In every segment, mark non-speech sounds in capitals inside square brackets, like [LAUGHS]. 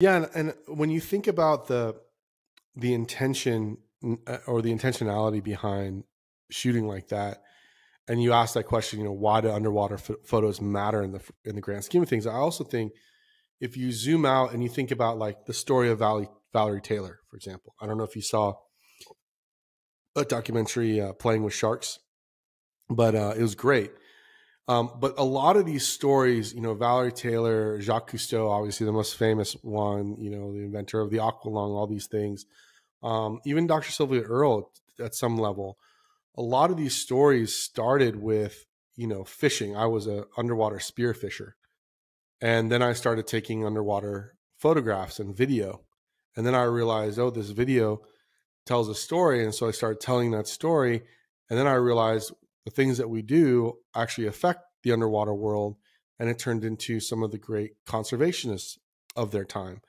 Yeah, and, and when you think about the the intention uh, or the intentionality behind shooting like that, and you ask that question, you know, why do underwater f- photos matter in the in the grand scheme of things? I also think if you zoom out and you think about like the story of Valley, Valerie Taylor, for example, I don't know if you saw a documentary uh, playing with sharks, but uh, it was great. Um, but a lot of these stories, you know, Valerie Taylor, Jacques Cousteau, obviously the most famous one, you know, the inventor of the aqualung, all these things. Um, even Dr. Sylvia Earle at some level. A lot of these stories started with, you know, fishing. I was an underwater spear fisher. And then I started taking underwater photographs and video. And then I realized, oh, this video tells a story. And so I started telling that story. And then I realized the things that we do actually affect the underwater world. And it turned into some of the great conservationists of their time.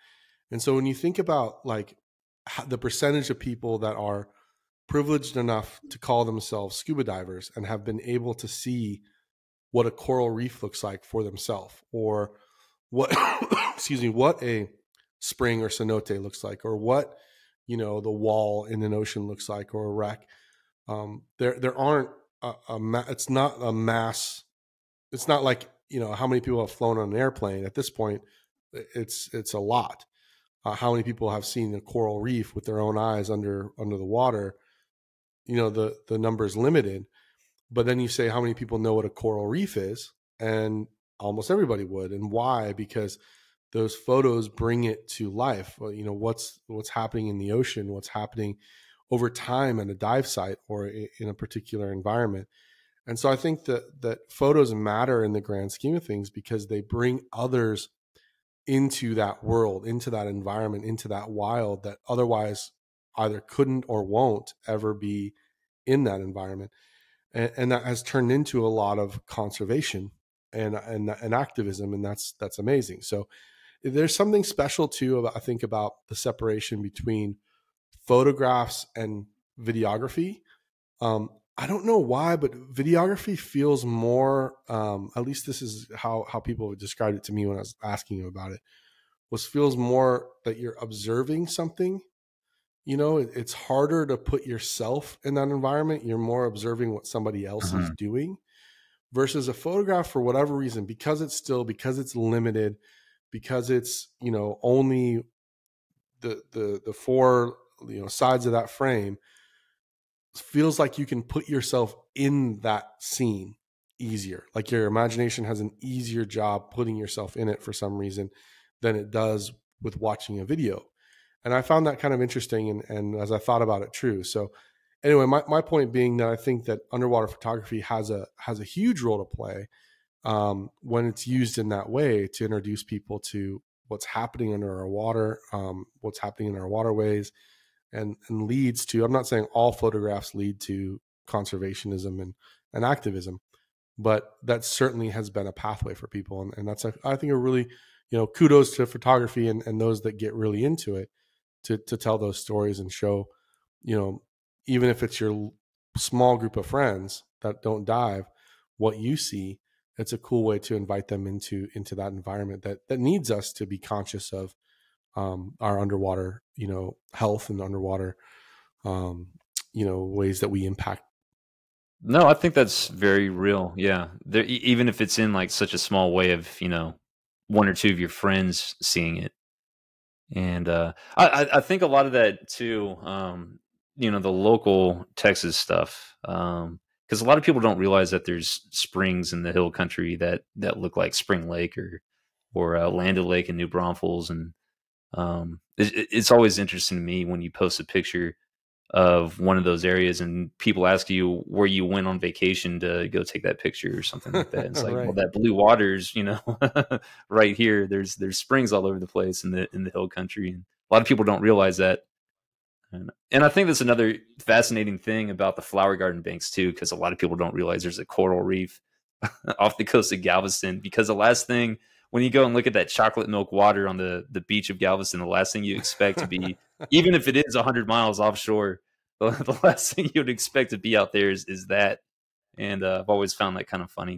And so when you think about like the percentage of people that are privileged enough to call themselves scuba divers and have been able to see what a coral reef looks like for themselves or what [COUGHS] excuse me what a spring or cenote looks like or what you know the wall in an ocean looks like or a wreck um, there there aren't a, a it's not a mass it's not like you know how many people have flown on an airplane at this point it's it's a lot. Uh, how many people have seen a coral reef with their own eyes under under the water you know the the number is limited but then you say how many people know what a coral reef is and almost everybody would and why? Because those photos bring it to life well, you know what's what's happening in the ocean what's happening over time at a dive site or in a particular environment. And so i think that that photos matter in the grand scheme of things because they bring others into that world into that environment into that wild that otherwise either couldn't or won't ever be in that environment. And, and that has turned into a lot of conservation and, and and activism and that's that's amazing. So there's something special too about, i think about the separation between photographs and videography. Um, i don't know why but videography feels more um, at least this is how how people described it to me when i was asking them about it was feels more that you're observing something. You know it, it's harder to put yourself in that environment. You're more observing what somebody else mm-hmm. is doing versus a photograph for whatever reason because it's still because it's limited because it's you know only the the the four you know sides of that frame feels like you can put yourself in that scene easier. Like your imagination has an easier job putting yourself in it for some reason than it does with watching a video. And i found that kind of interesting and, and as i thought about it true. So anyway my, my point being that i think that underwater photography has a has a huge role to play um, when it's used in that way to introduce people to what's happening under our water, um, what's happening in our waterways, and and leads to. I'm not saying all photographs lead to conservationism and and activism, but that certainly has been a pathway for people, and, and that's a, I think a really you know kudos to photography and, and those that get really into it to to tell those stories and show you know even if it's your small group of friends that don't dive what you see it's a cool way to invite them into into that environment that that needs us to be conscious of um, our underwater you know health and underwater um, you know ways that we impact. No i think that's very real yeah. There, even if it's in like such a small way of you know one or two of your friends seeing it. And uh, I, I think a lot of that too um, you know the local texas stuff um, because a lot of people don't realize that there's springs in the hill country that that look like Spring Lake or or uh, Landa Lake in New Braunfels, and um, it, it's always interesting to me when you post a picture of one of those areas and people ask you where you went on vacation to go take that picture or something like that. It's [LAUGHS] like, right. well, that blue waters, you know, [LAUGHS] right here. There's there's springs all over the place in the in the hill country, and a lot of people don't realize that. And, and I think that's another fascinating thing about the flower garden banks too, because a lot of people don't realize there's a coral reef [LAUGHS] off the coast of Galveston. Because the last thing when you go and look at that chocolate milk water on the the beach of Galveston, the last thing you expect to be, even if it is hundred miles offshore, the, [LAUGHS] the, last thing you would expect to be out there is is that. And uh, I've always found that kind of funny.